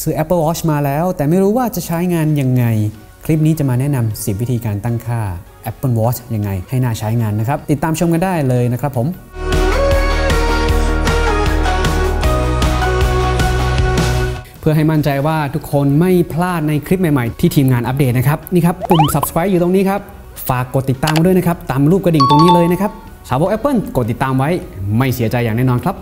ซื้อ Apple Watch มาแล้ว แต่ไม่รู้ว่าจะใช้งานยังไง คลิปนี้จะมาแนะนำ10 วิธีการตั้งค่า Apple Watch ยังไง ให้น่าใช้งานนะครับ ติดตามชมกันได้เลยนะครับผมเพื่อให้มั่นใจว่าทุกคนไม่พลาดในคลิปใหม่ ๆ ที่ทีมงานอัปเดตนะครับ นี่ครับ ปุ่ม subscribe อยู่ตรงนี้ครับ ฝากกดติดตามด้วยนะครับ ตามรูปกระดิ่งตรงนี้เลยนะครับ สาวก Apple กดติดตามไว้ ไม่เสียใจอย่างแน่นอนครับ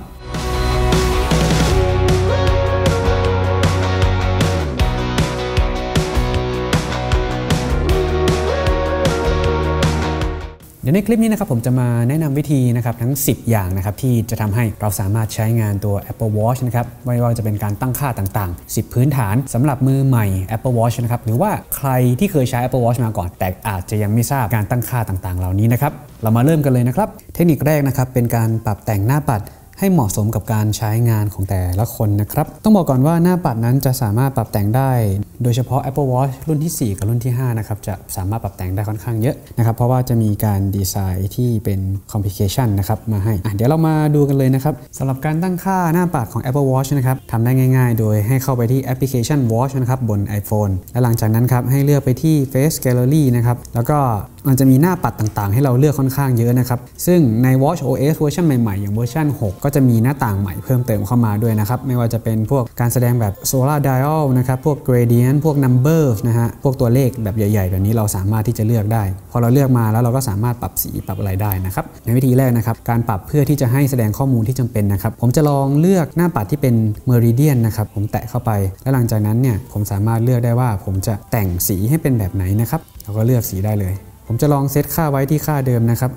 ดี๋ยวในคลิปนี้นะครับผมจะมาแนะนำวิธีนะครับทั้ง 10 อย่างนะครับที่จะทำให้เราสามารถใช้งานตัว Apple Watch นะครับไม่ว่าจะเป็นการตั้งค่าต่างๆ 10 พื้นฐานสำหรับมือใหม่ Apple Watch นะครับหรือว่าใครที่เคยใช้ Apple Watch มาก่อน แต่อาจจะยังไม่ทราบการตั้งค่าต่างๆ เหล่านี้นะครับเรามาเริ่มกันเลยนะครับเทคนิคแรกนะครับเป็นการปรับแต่งหน้าปัด ให้เหมาะสมกับการใช้งานของแต่ละคนนะครับ ต้องบอกก่อนว่าหน้าปัดนั้นจะสามารถปรับแต่งได้ โดยเฉพาะ Apple Watch รุ่นที่ 4 กับรุ่นที่5นะครับจะสามารถปรับแต่งได้ค่อนข้างเยอะนะครับเพราะว่าจะมีการดีไซน์ที่เป็นcomplication นะครับมาให้เดี๋ยวเรามาดูกันเลยนะครับสำหรับการตั้งค่าหน้าปัดของ Apple Watch นะครับทำได้ง่ายๆ โดยให้เข้าไปที่แอปพลิเคชัน Watch นะครับบน iPhone และหลังจากนั้นครับให้เลือกไปที่ Face Gallery นะครับแล้วก็มันจะมีหน้าปัดต่างๆ ให้เราเลือกค่อนข้างเยอะนะครับ ซึ่งใน Watch OS เวอร์ชันใหม่ๆ อย่างเวอร์ชัน6 ก็จะมีหน้าต่างใหม่เพิ่มเติมเข้ามาด้วยนะครับ ไม่ว่าจะเป็นพวกการแสดงแบบ Solar Dial นะครับ พวก Gradient พวก Numbers นะฮะ พวกตัวเลขแบบใหญ่ๆ แบบนี้เราสามารถที่จะเลือกได้ พอเราเลือกมาแล้วเราก็สามารถปรับสีปรับอะไรได้นะครับ ในวิธีแรกนะครับ การปรับเพื่อที่จะให้แสดงข้อมูลที่จำเป็นนะครับ ผมจะลองเลือกหน้าปัดที่เป็น Meridian นะครับ ผมแตะเข้าไป และหลังจากนั้นเนี่ย ผมสามารถเลือกได้ว่า ผมจะแต่งสีให้เป็นแบบไหนนะครับเราก็เลือกสีได้เลย ผมจะลองเซตค่าไว้ที่ค่าเดิมนะครับ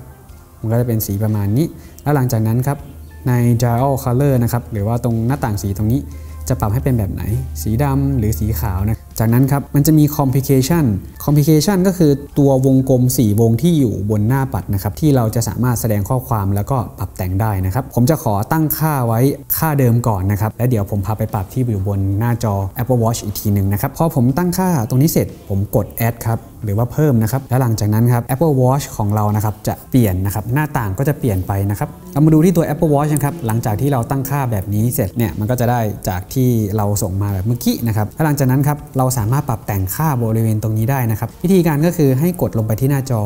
มันก็จะเป็นสีประมาณนี้ แล้วหลังจากนั้นครับ ใน dial color นะครับ หรือว่าตรงหน้าต่างสีตรงนี้ จะปรับให้เป็นแบบไหน สีดำหรือสีขาวนะ จากนั้นครับ มันจะมี complication complication ก็คือตัววงกลม 4 วงที่อยู่บนหน้าปัดนะครับ ที่เราจะสามารถแสดงข้อความแล้วก็ปรับแต่งได้นะครับ ผมจะขอตั้งค่าไว้ค่าเดิมก่อนนะครับ และเดี๋ยวผมพาไปปรับที่อยู่บนหน้าจอ Apple Watch อีกทีหนึ่งนะครับ พอผมตั้งค่าตรงนี้เสร็จ ผมกด add ครับ หรือว่าเพิ่มนะครับแล้วหลังจากนั้นครับ Apple Watch ของเรานะครับจะเปลี่ยนนะครับหน้าต่างก็จะเปลี่ยนไปนะครับเรามาดูที่ตัว Apple Watch นะครับหลังจากที่เราตั้งค่าแบบนี้เสร็จเนี่ยมันก็จะได้จากที่เราส่งมาแบบเมื่อกี้นะครับแล้วหลังจากนั้นครับเราสามารถปรับแต่งค่าบริเวณตรงนี้ได้นะครับวิธีการก็คือให้กดลงไปที่หน้าจอ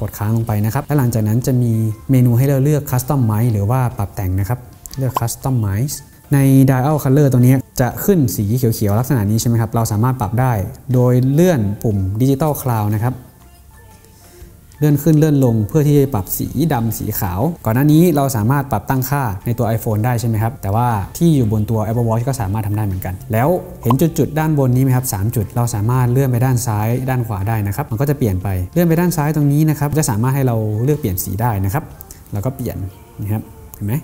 กดค้างลงไปนะครับแล้วหลังจากนั้นจะมีเมนูให้เราเลือก Customize หรือว่าปรับแต่งนะครับ เลือก Customize ใน Dial Color ตัวนี้ จะขึ้นสีเขียวๆลักษณะนี้ใช่ไหมครับ เราสามารถปรับได้ โดยเลื่อนปุ่ม Digital Cloud นะครับ เลื่อนขึ้นเลื่อนลงเพื่อที่จะปรับสีดำสีขาว ก่อนหน้านี้เราสามารถปรับตั้งค่าในตัว iPhone ได้ใช่ไหมครับ แต่ว่าที่อยู่บนตัว Apple Watch ก็สามารถทำได้เหมือนกัน แล้วเห็นจุดๆด้านบนนี้ไหมครับ3จุด เราสามารถเลื่อนไปด้านซ้าย ด้านขวาได้นะครับ มันก็จะเปลี่ยนไป เลื่อนไปด้านซ้ายตรงนี้นะครับ จะสามารถให้เราเลือกเปลี่ยนสีได้นะครับ แล้วก็เปลี่ยนนะครับ เห็นไหม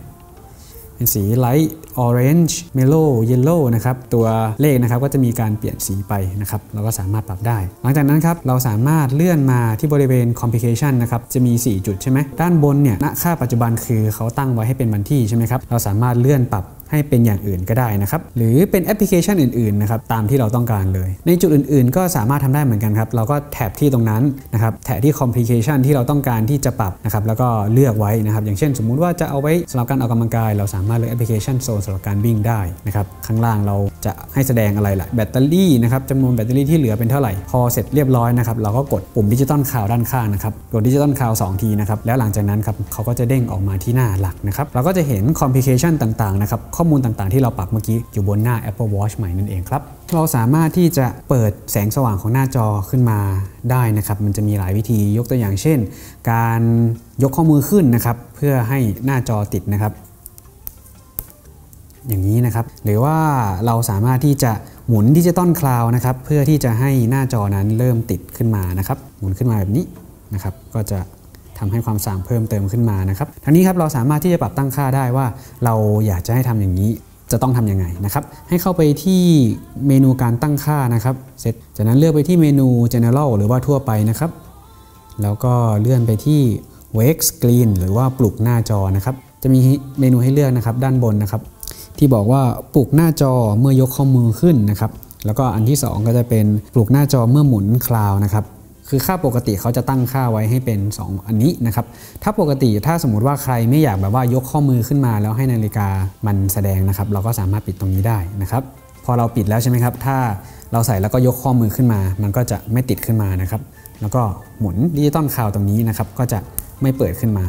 เป็นสี light orange mellow yellow นะครับตัวเลขนะครับก็จะมีการเปลี่ยนสีไปนะครับเราก็สามารถปรับได้ หลังจากนั้นครับเราสามารถเลื่อนมาที่บริเวณ complication นะครับจะมี 4 จุดใช่ไหมด้านบนเนี่ยณค่าปัจจุบันคือเขาตั้งไว้ให้เป็นวันที่ใช่ไหมครับเราสามารถเลื่อนปรับ ให้เป็นอย่างอื่นก็ได้นะครับ หรือเป็นแอปพลิเคชันอื่นๆนะครับตามที่เราต้องการเลย ในจุดอื่นๆ ก็สามารถทำได้เหมือนกันครับ เราก็ tap ที่ตรงนั้นนะครับ tap ที่ complication ที่เราต้องการที่จะปรับนะครับแล้วก็เลือกไว้นะครับอย่างเช่น สมมุติว่าจะเอาไว้สำหรับการออกกำลังกาย เราสามารถเลือกแอปพลิเคชันโซนสำหรับการวิ่งได้นะครับข้างล่างเราจะให้แสดงอะไรล่ะแบตเตอรี่นะครับจำนวนแบตเตอรี่ที่เหลือเป็นเท่าไหร่ พอเสร็จเรียบร้อยนะครับเราก็กดปุ่ม Digital Crown ด้านข้างนะครับกด Digital Crown 2ทีนะครับแล้วหลังจากนั้นครับเขาก็จะเด้งออกมาที่หน้าหลักนะครับเราก็จะเห็น complication ต่างๆนะครับข้อมูลต่างๆ ที่เราปรับเมื่อกี้อยู่บนหน้า Apple Watch ใหม่นั่นเองครับเราสามารถที่จะเปิดแสงสว่างของหน้าจอขึ้นมาได้นะครับ มันจะมีหลายวิธียกตัวอย่างเช่น การยกข้อมือขึ้นนะครับ เพื่อให้หน้าจอติดนะครับ อย่างนี้นะครับ หรือว่าเราสามารถที่จะหมุนดิจิตอลคลาวนะครับ เพื่อที่จะให้หน้าจอนั้นเริ่มติดขึ้นมานะครับ หมุนขึ้นมาแบบนี้นะครับ ก็จะ ทำให้ความสว่างเพิ่มเติมขึ้นมานะครับทั้งนี้ครับเราสามารถที่จะปรับตั้งค่าได้ว่า เราอยากจะให้ทำอย่างนี้จะต้องทำยังไงนะครับให้เข้าไปที่เมนูการตั้งค่านะครับ เสร็จจากนั้นเลือกไปที่เมนู general หรือว่าทั่วไปนะครับ แล้วก็เลื่อนไปที่ wake screen หรือว่าปลุกหน้าจอนะครับ จะมีเมนูให้เลือกนะครับด้านบนนะครับ ที่บอกว่าปลุกหน้าจอเมื่อยกข้อมือขึ้นนะครับ แล้วก็อันที่ 2 ก็จะเป็นปลุกหน้าจอเมื่อหมุนคลาวนะครับ คือค่าปกติเขาจะตั้งค่าไว้ให้เป็น 2 อันนี้นะครับ ถ้าปกติถ้าสมมติว่าใครไม่อยากแบบว่ายกข้อมือขึ้นมา แล้วให้นาฬิกามันแสดงนะครับ เราก็สามารถปิดตรงนี้ได้นะครับพอเราปิดแล้วใช่ไหมครับ ถ้าเราใส่แล้วก็ยกข้อมือขึ้นมา มันก็จะไม่ติดขึ้นมานะครับ แล้วก็หมุนดิจิตอลคาวตรงนี้นะครับ ก็จะไม่เปิดขึ้นมา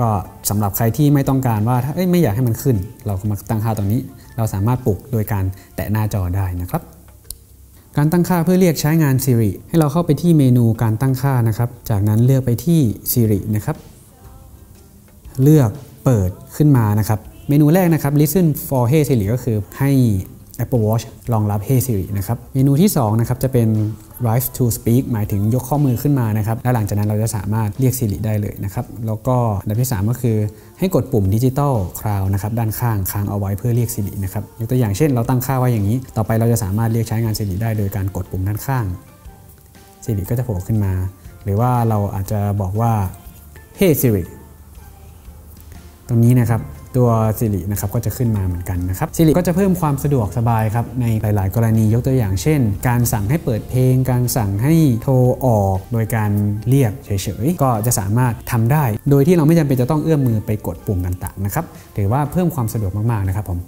ก็สำหรับใครที่ไม่ต้องการว่าถ้าไม่อยากให้มันขึ้น เราก็มาตั้งค่าตรงนี้ เราสามารถปลุกโดยการแตะหน้าจอได้นะครับ การตั้งค่าเพื่อเรียกใช้งาน Siri ให้เราเข้าไปที่เมนูการตั้งค่านะครับ จากนั้นเลือกไปที่ Siri นะครับ เลือกเปิดขึ้นมานะครับ เมนูแรกนะครับ listen for Hey Siri ก็คือให้ Apple Watch รองรับ Hey Siri นะครับ เมนูที่2นะครับจะเป็น Rise to Speak หมายถึงยกข้อมือขึ้นมานะครับ และหลังจากนั้นเราจะสามารถเรียก Siri ได้เลยนะครับ แล้วก็อันดับที่ 3 ก็คือให้กดปุ่ม Digital Crown นะครับด้านข้างค้างเอาไว้เพื่อเรียก Siri นะครับยกตัวอย่างเช่นเราตั้งค่าไว้อย่างนี้ ต่อไปเราจะสามารถเรียกใช้งาน Siri ได้โดยการกดปุ่มด้านข้าง Siri ก็จะโผล่ขึ้นมา หรือว่าเราอาจจะบอกว่า Hey Siri ตรงนี้นะครับ ตัว Siri นะครับก็จะขึ้นมาเหมือนกันนะครับ Siri ก็จะเพิ่มความสะดวกสบายครับในหลาย ๆ กรณียกตัวอย่างเช่น การสั่งให้เปิดเพลง การสั่งให้โทรออกโดยการเรียกเฉย ๆ ก็จะสามารถทำได้ โดยที่เราไม่จำเป็นจะต้องเอื้อมมือไปกดปุ่มต่าง ๆ นะครับถือว่าเพิ่มความสะดวกมาก ๆ นะครับผม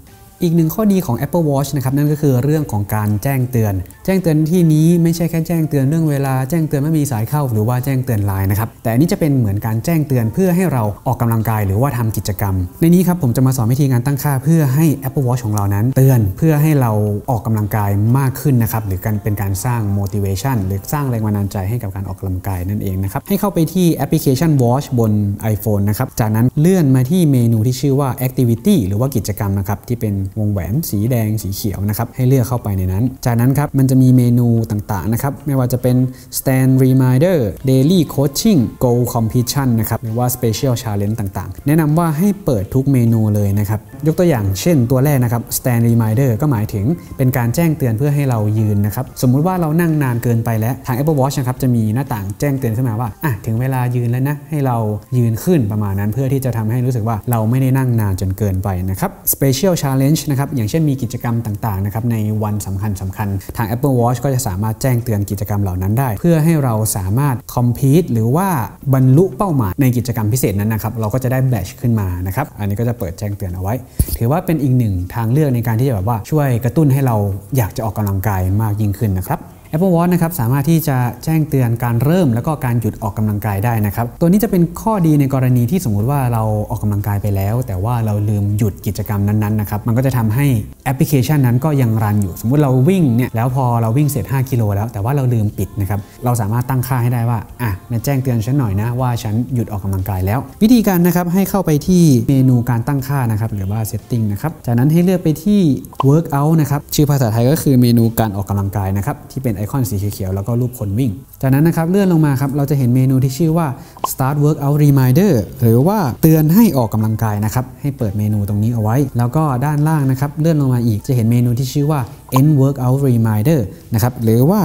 อีกหนึ่งข้อดีของ Apple Watch นะครับนั่นก็คือเรื่องของการแจ้งเตือน แจ้งเตือนที่นี้ไม่ใช่แค่แจ้งเตือนเรื่องเวลาแจ้งเตือนไม่มีสายเข้า หรือว่าแจ้งเตือนไลน์นะครับแต่อันนี้จะเป็นเหมือนการแจ้งเตือนเพื่อให้เราออกกำลังกายหรือว่าทำกิจกรรม ในนี้ครับผมจะมาสอนวิธีการตั้งค่า เพื่อให้ Apple Watch ของเรานั้น เตือนเพื่อให้เราออกกำลังกายมากขึ้นนะครับหรือการเป็นการสร้าง motivation หรือสร้างแรงบันดาลใจให้กับการออกกำลังกายนั่นเองนะครับให้เข้าไปที่แอปพลิเคชัน Watch บน iPhone นะครับจากนั้นเลื่อนมาที่เมนูที่ชื่อว่า Activity หรือว่ากิจกรรมนะครับที่เป็นวงแหวนสีแดงสีเขียวนะครับให้เลือกเข้าไปในนั้น จากนั้นครับมันจะมีเมนูต่างๆนะครับไม่ว่าจะเป็น stand reminder daily coaching goal completion นะครับหรือว่า special challenge ต่างๆ แนะนำว่าให้เปิดทุกเมนูเลยนะครับยกตัวอย่างเช่นตัวแรกนะครับ stand reminder ก็หมายถึงเป็นการแจ้งเตือนเพื่อให้เรายืนนะครับสมมุติว่าเรานั่งนานเกินไปแล้วทาง Apple Watch นะครับจะมีหน้าต่างแจ้งเตือนขึ้นมาว่าอะถึงเวลายืนแล้วนะให้เรายืนขึ้นประมาณนั้น เพื่อที่จะทำให้รู้สึกว่าเราไม่ได้นั่งนานจนเกินไปนะครับ special challenge นะครับอย่างเช่นมีกิจกรรมต่างๆนะครับในวันสำคัญสำคัญทาง Apple Watch ก็จะสามารถแจ้งเตือนกิจกรรมเหล่านั้นได้ เพื่อให้เราสามารถ compete หรือว่าบรรลุเป้าหมายในกิจกรรมพิเศษนั้นนะครับเราก็จะได้แบชขึ้นมานะครับอันนี้ก็จะเปิดแจ้งเตือนเอาไว้ ถือว่าเป็นอีกหนึ่งทางเลือกในการที่จะแบบว่าช่วยกระตุ้นให้เราอยากจะออกกำลังกายมากยิ่งขึ้นนะครับ Apple Watch นะครับสามารถที่จะแจ้งเตือนการเริ่ม แล้วก็การหยุดออกกำลังกายได้นะครับตัวนี้จะเป็นข้อดีในกรณีที่สมมุติว่าเราออกกำลังกายไปแล้ว แต่ว่าเราลืมหยุดกิจกรรมนั้นๆนะครับมันก็จะทำให้แอปพลิเคชันนั้นก็ยัง run อยู่ สมมุติเราวิ่งเนี่ยแล้วพอเราวิ่งเสร็จ 5 กิโลแล้วแต่ว่าเราลืมปิดนะครับเราสามารถตั้งค่าให้ได้ว่าอะมาแจ้งเตือนฉันหน่อยนะว่าฉันหยุดออกกำลังกายแล้ว วิธีการนะครับให้เข้าไปที่เมนูการตั้งค่านะครับหรือว่า setting นะครับจากนั้นให้เลือกไปที่ workout นะครับชื่อภาษาไทยก็คือเมนูการออกกำลังกายนะครับที่เป็นไอคอนสีเขียวๆแล้วก็รูปคนวิ่ง จากนั้นนะครับเลื่อนลงมาครับเราจะเห็นเมนูที่ชื่อว่า start workout reminder หรือว่าเตือนให้ออกกำลังกายนะครับให้เปิดเมนูตรงนี้เอาไว้ แล้วก็ด้านล่างนะครับเลื่อนลงมาอีกจะเห็นเมนูที่ชื่อว่า end workout reminder นะครับหรือว่า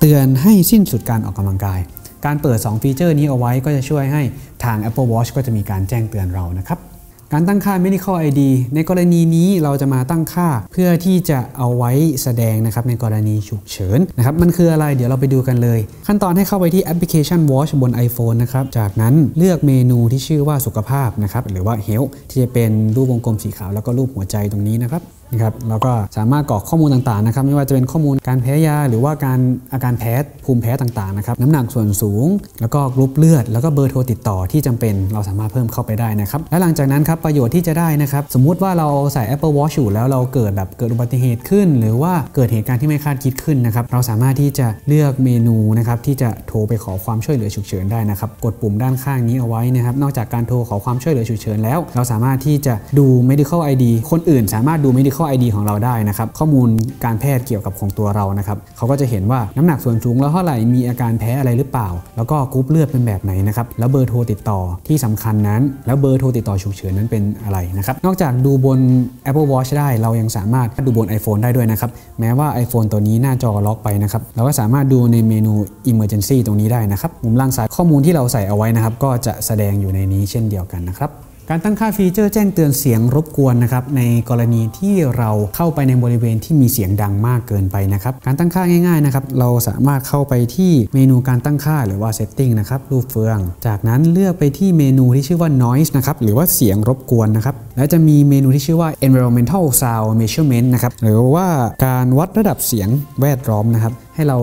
เตือนให้สิ้นสุดการออกกำลังกายการเปิด 2 ฟีเจอร์นี้เอาไว้ก็จะช่วยให้ทาง Apple Watch ก็จะมีการแจ้งเตือนเรานะครับ การตั้งค่า medical ID ในกรณีนี้เราจะมาตั้งค่าเพื่อที่จะเอาไว้แสดงนะครับในกรณีฉุกเฉินนะครับมันคืออะไรเดี๋ยวเราไปดูกันเลย ขั้นตอนให้เข้าไปที่แอปพลิเคชัน Watch บน iPhone นะครับจากนั้นเลือกเมนูที่ชื่อว่าสุขภาพนะครับหรือว่า Health ที่จะเป็นรูปวงกลมสีขาวแล้วก็รูปหัวใจตรงนี้นะครับ นะครับเราก็สามารถกรอกข้อมูลต่างๆนะครับไม่ว่าจะเป็นข้อมูลการแพ้ยา หรือว่าการอาการแพ้ภูมิแพ้ต่างๆนะครับน้ำหนักส่วนสูง แล้วก็กรุ๊ปเลือด แล้วก็เบอร์โทรติดต่อที่จำเป็นเราสามารถเพิ่มเข้าไปได้นะครับและหลังจากนั้นครับประโยชน์ที่จะได้นะครับสมมุติว่าเราใส่ Apple Watch อยู่แล้วเราเกิดแบบเกิดอุบัติเหตุขึ้น หรือว่าเกิดเหตุการณ์ที่ไม่คาดคิดขึ้นนะครับเราสามารถที่จะเลือกเมนูนะครับที่จะโทรไปขอความช่วยเหลือฉุกเฉินได้นะครับกดปุ่มด้านข้างนี้เอาไว้นะครับนอกจากการโทรขอความช่วยเหลือฉุกเฉินแล้ว เราสามารถที่จะดู medical ID คนอื่นสามารถดู medical ID ของเราได้นะครับข้อมูลการแพทย์เกี่ยวกับของตัวเรานะครับเขาก็จะเห็นว่าน้ำหนักส่วนสูงแล้วเท่าไหร่มีอาการแพ้อะไรหรือเปล่า แล้วก็กรุ๊ปเลือดเป็นแบบไหนนะครับแล้วเบอร์โทรติดต่อที่สำคัญนั้น แล้วเบอร์โทรติดต่อฉุกเฉินนั้นเป็นอะไรนะครับนอกจากดูบน Apple Watch ได้เรายังสามารถดูบน iPhone ได้ด้วยนะครับแม้ว่า iPhone ตัวนี้หน้าจอล็อกไปนะครับเราก็สามารถดูในเมนู Emergency ตรงนี้ได้นะครับมุมล่างซ้ายข้อมูลที่เราใส่เอาไว้นะครับก็จะแสดงอยู่ในนี้เช่นเดียวกันนะครับ การตั้งค่าฟีเจอร์แจ้งเตือนเสียงรบกวนนะครับในกรณีที่เราเข้าไปในบริเวณที่มีเสียงดังมากเกินไปนะครับการตั้งค่าง่ายๆนะครับเราสามารถเข้าไปที่เมนูการตั้งค่าหรือว่า setting นะครับรูปเฟือง จากนั้นเลือกไปที่เมนูที่ชื่อว่า noise นะครับหรือว่าเสียงรบกวนนะครับและจะมีเมนูที่ชื่อว่า environmental sound measurement นะครับหรือว่าการวัดระดับเสียงแวดล้อมนะครับให้เรา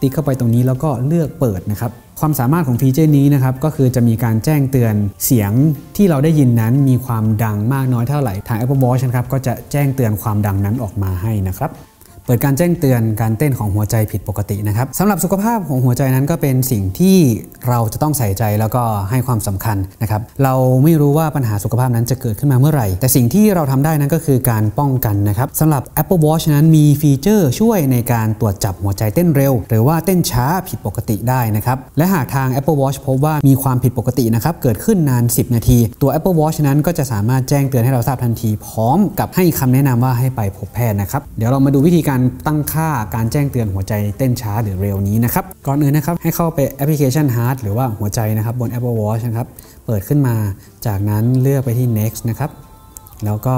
ติ๊กเข้าไปตรงนี้แล้วก็เลือกเปิดนะครับ ความสามารถของฟีเจอร์นี้นะครับก็คือจะมีการแจ้งเตือนเสียงที่เราได้ยินนั้นมีความดังมากน้อยเท่าไหร่ ทาง Apple Watch นะครับก็จะแจ้งเตือนความดังนั้นออกมาให้นะครับ ปิดการแจ้งเตือนการเต้นของหัวใจผิดปกตินะครับสำหรับสุขภาพของหัวใจนั้นก็เป็นสิ่งที่เราจะต้องใส่ใจแล้วก็ให้ความสำคัญนะครับเราไม่รู้ว่าปัญหาสุขภาพนั้นจะเกิดขึ้นมาเมื่อไหร่ แต่สิ่งที่เราทำได้นั้นก็คือการป้องกันนะครับสำหรับ Apple Watch นั้นมีฟีเจอร์ช่วยในการตรวจจับหัวใจเต้นเร็ว หรือว่าเต้นช้าผิดปกติได้นะครับและหากทาง Apple Watch พบว่ามีความผิดปกตินะครับเกิดขึ้นนาน 10 นาที ตัว Apple Watch นั้นก็จะสามารถแจ้งเตือนให้เราทราบทันที พร้อมกับให้คำแนะนำว่าให้ไปพบแพทย์นะครับเดี๋ยวเรามาดูวิธีการการตั้งค่าการแจ้งเตือนหัวใจเต้นช้าหรือเร็วนี้นะครับ ก่อนอื่นนะครับให้เข้าไปแอปพลิเคชัน Heart หรือว่าหัวใจนะครับบน Apple Watch นะครับ เปิดขึ้นมา จากนั้นเลือกไปที่ next นะครับ แล้วก็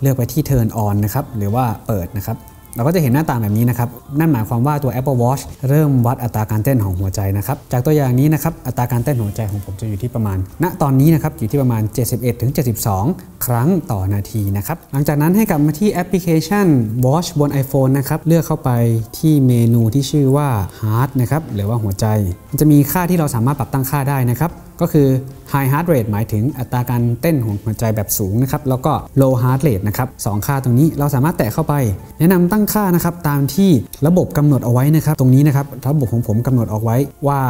เลือกไปที่ turn on นะครับ หรือว่าเปิดนะครับ เราก็จะเห็นหน้าตาแบบนี้นะครับ นั่นหมายความว่าตัว Apple Watch เริ่มวัดอัตราการเต้นของหัวใจนะครับ จากตัวอย่างนี้นะครับ อัตราการเต้นหัวใจของผมจะอยู่ที่ประมาณ ณ ตอนนี้นะครับ อยู่ที่ประมาณ 71-72 ครั้งต่อนาทีนะครับ หลังจากนั้นให้กลับมาที่แอปพลิเคชัน Watch บน iPhone นะครับ เลือกเข้าไปที่เมนูที่ชื่อว่า Heart นะครับ หรือว่าหัวใจ มันจะมีค่าที่เราสามารถปรับตั้งค่าได้นะครับ ก็คือ high heart rate หมายถึงอัตราการเต้นของหัวใจแบบสูงนะครับ แล้วก็ low heart rate นะครับสค่าตรงนี้เราสามารถแตะเข้าไป แนะนำตั้งค่านะครับตามที่ระบบกำหนดเอาไว้นะครับ ตรงนี้นะครับระบบของผมกำหนดเอาไว้ว่า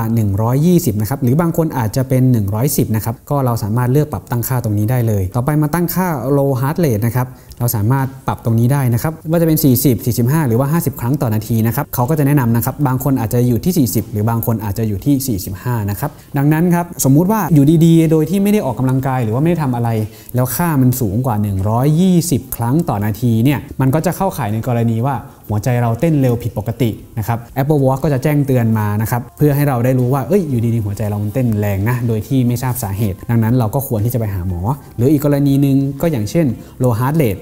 120 นะครับ หรือบางคนอาจจะเป็น 110 นะครับ ก็เราสามารถเลือกปรับตั้งค่าตรงนี้ได้เลย ต่อไปมาตั้งค่า low heart rate นะครับ เราสามารถปรับตรงนี้ได้นะครับว่าจะเป็น 40 45 หรือว่า 50 ครั้งต่อนาทีนะครับเขาก็จะแนะนำนะครับบางคนอาจจะอยู่ที่ 40 หรือบางคนอาจจะอยู่ที่ 45 นะครับดังนั้นครับสมมุติว่าอยู่ดีๆ โดยที่ไม่ได้ออกกำลังกายหรือว่าไม่ได้ทำอะไร แล้วค่ามันสูงกว่า 120 ครั้งต่อนาทีเนี่ยมันก็จะเข้าข่ายในกรณีว่าหัวใจเราเต้นเร็วผิดปกตินะครับ Apple Watch ก็จะแจ้งเตือนมานะครับเพื่อให้เราได้รู้ว่าเอ้ยอยู่ดีๆหัวใจเรามันเต้นแรงนะโดยที่ไม่ทราบสาเหตุ ดังนั้นเราก็ควรที่จะไปหาหมอ หรืออีกกรณีหนึ่งก็อย่างเช่น low heart rate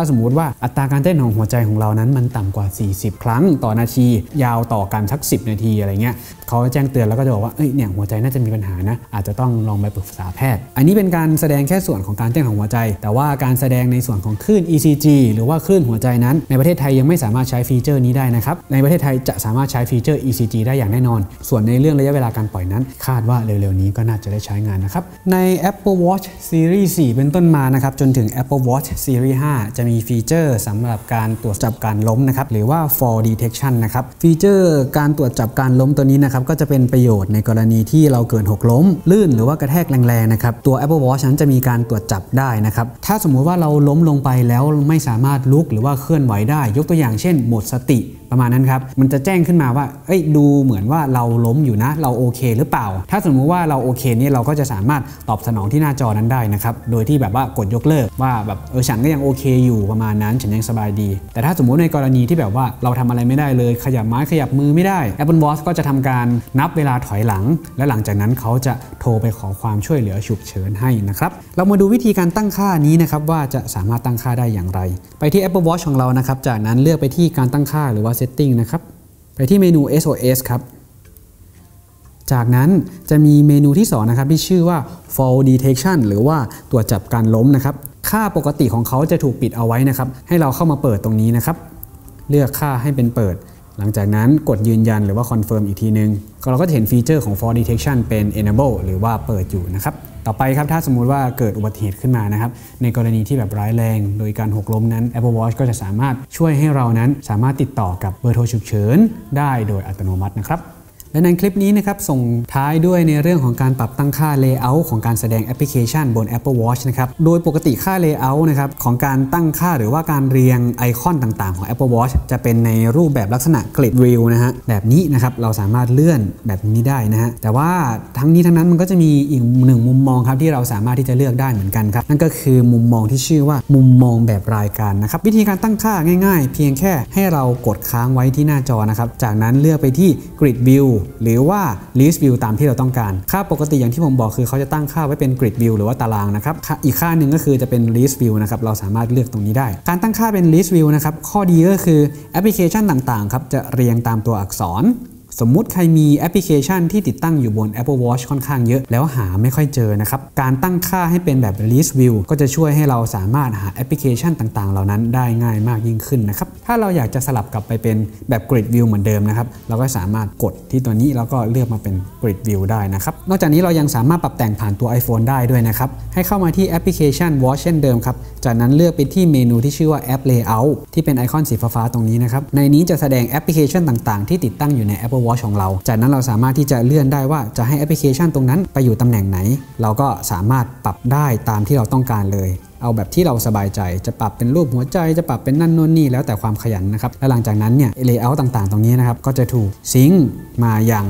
ถ้าสมมุติว่าอัตราการเต้นของหัวใจของเรานั้นมันต่ำกว่า 40 ครั้งต่อนาที ยาวต่อกันสัก 10 นาทีอะไรเงี้ยเขาแจ้งเตือนแล้วก็จะบอกว่าเอ้ยเนี่ยหัวใจน่าจะมีปัญหานะอาจจะต้องลองไปปรึกษาแพทย์ อันนี้เป็นการแสดงแค่ส่วนของการเต้นของหัวใจ แต่ว่าการแสดงในส่วนของคลื่น ECG หรือว่าคลื่นหัวใจนั้น ในประเทศไทยยังไม่สามารถใช้ฟีเจอร์นี้ได้นะครับในประเทศไทยจะสามารถใช้ฟีเจอร์ ECG ได้อย่างแน่นอน ส่วนในเรื่องระยะเวลาการปล่อยนั้น คาดว่าเร็วๆนี้ก็น่าจะได้ใช้งานนะครับใน Apple Watch Series 4 เป็นต้นมานะครับจนถึง Apple Watch Series 5 จะมีฟีเจอร์สำหรับการตรวจจับการล้มนะครับหรือว่า fall detection นะครับฟีเจอร์การตรวจจับการล้มตัวนี้นะครับก็จะเป็นประโยชน์ในกรณีที่เราเกิดหกล้ม ลื่นหรือว่ากระแทกแรงๆนะครับตัว Apple Watch นั้นจะมีการตรวจจับได้นะครับถ้าสมมุติว่าเราล้มลงไปแล้วไม่สามารถลุกหรือว่าเคลื่อนไหวได้ ยกตัวอย่างเช่นหมดสติ ประมาณนั้นครับ มันจะแจ้งขึ้นมาว่า เอ้ย ดูเหมือนว่าเราล้มอยู่นะ เราโอเคหรือเปล่า ถ้าสมมุติว่าเราโอเคเนี่ยเราก็จะสามารถตอบสนองที่หน้าจอนั้นได้นะครับ โดยที่แบบว่ากดยกเลิกว่าแบบเออฉันก็ยังโอเคอยู่ประมาณนั้น ฉันยังสบายดี แต่ถ้าสมมุติในกรณีที่แบบว่าเราทำอะไรไม่ได้เลย ขยับไม้ขยับมือไม่ได้ Apple Watch ก็จะทำการนับเวลาถอยหลัง และหลังจากนั้นเขาจะโทรไปขอความช่วยเหลือฉุกเฉินให้นะครับ เรามาดูวิธีการตั้งค่านี้นะครับว่าจะสามารถตั้งค่าได้อย่างไร ไปที่ Apple Watch ของเรานะครับ จากนั้นเลือกไปที่การตั้งค่าหรือว่า setting นะครับ ไปที่เมนู SOS ครับ จากนั้นจะมีเมนูที่ 2 นะครับ ที่ชื่อว่า fall detection หรือว่าตรวจจับการล้มนะครับ ค่าปกติของเขาจะถูกปิดเอาไว้นะครับ ให้เราเข้ามาเปิดตรงนี้นะครับ เลือกค่าให้เป็นเปิด หลังจากนั้นกดยืนยันหรือว่า confirm อีกทีนึงเราก็จะเห็นฟีเจอร์ของ fall detection เป็น enable หรือว่าเปิดอยู่นะครับ ต่อไปครับถ้าสมมุติว่าเกิดอุบัติเหตุขึ้นมานะครับ ในกรณีที่แบบร้ายแรง โดยการหกล้มนั้น Apple Watch ก็จะสามารถช่วยให้เรานั้นสามารถติดต่อกับเบอร์โทรฉุกเฉินได้โดยอัตโนมัตินะครับ และในคลิปนี้นะครับส่งท้ายด้วยในเรื่องของการปรับตั้งค่า Layout ของการแสดงแอปพลิเคชันบน Apple Watch นะครับโดยปกติค่า Layout นะครับของการตั้งค่าหรือว่าการเรียงไอคอนต่างๆ ของ Apple Watch จะเป็นในรูปแบบลักษณะกริดวิวนะฮะแบบนี้นะครับเราสามารถเลื่อนแบบนี้ได้นะฮะแต่ว่าทั้งนี้ทั้งนั้นมันก็จะมีอีกหนึ่งมุมมองครับที่เราสามารถที่จะเลือกได้เหมือนกันครับนั่นก็คือมุมมองที่ชื่อว่ามุมมองแบบรายการนะครับวิธีการตั้งค่าง่าย ๆ เพียงแค่ให้เรากดค้างไว้ที่หน้าจอนะครับจากนั้นเลือกไปที่ Grid View หรือว่า list view ตามที่เราต้องการ ค่าปกติอย่างที่ผมบอกคือเขาจะตั้งค่าไว้เป็น grid view หรือว่าตารางนะครับ อีกค่าหนึ่งก็คือจะเป็น list view นะครับ เราสามารถเลือกตรงนี้ได้ การตั้งค่าเป็น list view นะครับ ข้อดีก็คือแอปพลิเคชันต่างๆ ครับ จะเรียงตามตัวอักษร สมมุติใครมีแอปพลิเคชันที่ติดตั้งอยู่บน Apple Watch ค่อนข้างเยอะ แล้วหาไม่ค่อยเจอนะครับ การตั้งค่าให้เป็นแบบ list view ก็จะช่วยให้เราสามารถหาแอปพลิเคชันต่างๆ เหล่านั้นได้ง่ายมากยิ่งขึ้นนะครับ ถ้าเราอยากจะสลับกลับไปเป็นแบบ grid view เหมือนเดิมนะครับ เราก็สามารถกดที่ตัวนี้แล้วก็เลือกมาเป็น grid view ได้นะครับ นอกจากนี้เรายังสามารถปรับแต่งผ่านตัว iPhone ได้ด้วยนะครับ ให้เข้ามาที่แอปพลิเคชัน Watch เช่นเดิมครับ จากนั้นเลือกไปที่เมนูที่ชื่อว่า App Layout ที่เป็นไอคอนสีฟ้าๆตรงนี้นะครับ ในนี้จะแสดงแอปพลิเคชันต่างๆ ที่ติดตั้งอยู่ใน Apple Watch ของเรา จากนั้นเราสามารถที่จะเลื่อนได้ว่าจะให้แอปพลิเคชันตรงนั้นไปอยู่ตำแหน่งไหน เราก็สามารถปรับได้ตามที่เราต้องการเลยเอาแบบที่เราสบายใจจะปรับเป็นรูปหัวใจจะปรับเป็นนั่นนู่นนี่แล้วแต่ความขยันนะครับ และหลังจากนั้นเนี่ย layer ต่างๆ ตรงนี้นะครับ ก็จะถูก sync มายัง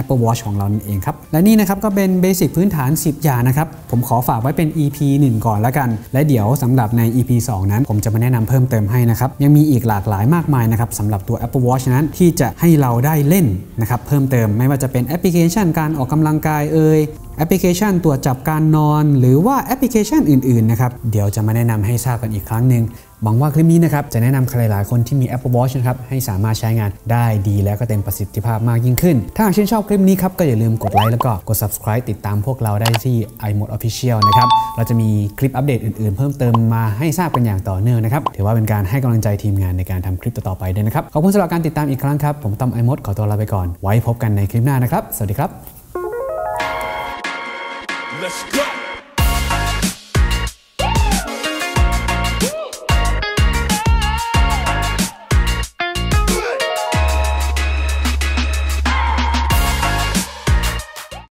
Apple Watch ของเรานั่นเองครับ และนี่นะครับก็เป็น basic พื้นฐาน 10 อย่างนะครับ ผมขอฝากไว้เป็น EP 1 ก่อนแล้วกัน และเดี๋ยวสำหรับใน EP 2 นั้น ผมจะมาแนะนำเพิ่มเติมให้นะครับ ยังมีอีกหลากหลายมากมายนะครับสำหรับตัว Apple Watch นั้นที่จะให้เราได้เล่นนะครับเพิ่มเติมไม่ว่าจะเป็นแอปพลิเคชันการออกกำลังกายเอ่ยแอปพลิเคชันตรวจจับการนอน หรือว่าแอปพลิเคชันอื่นๆนะครับเดี๋ยวจะมาแนะนำให้ทราบกันอีกครั้งหนึ่ง หวังว่าคลิปนี้นะครับจะแนะนำใครหลายคนที่มี Apple Watch นะครับให้สามารถใช้งานได้ดีและก็เต็มประสิทธิภาพมากยิ่งขึ้น ถ้าหากชื่นชอบคลิปนี้ครับก็อย่าลืมกดไลค์แล้วก็กด subscribe ติดตามพวกเราได้ที่ iMode Official นะครับเราจะมีคลิปอัปเดตอื่นๆ เพิ่มเติมมาให้ทราบกันอย่างต่อเนื่องนะครับถือว่าเป็นการให้กำลังใจทีมงานในการทำคลิปต่อๆไปด้วยนะครับขอบคุณสำหรับการติดตามอีกครั้งครับผมต้อม iMode ขอตัวลาไปก่อน ไว้พบกันในคลิปหน้านะครับ สวัสดีครับ Let's go.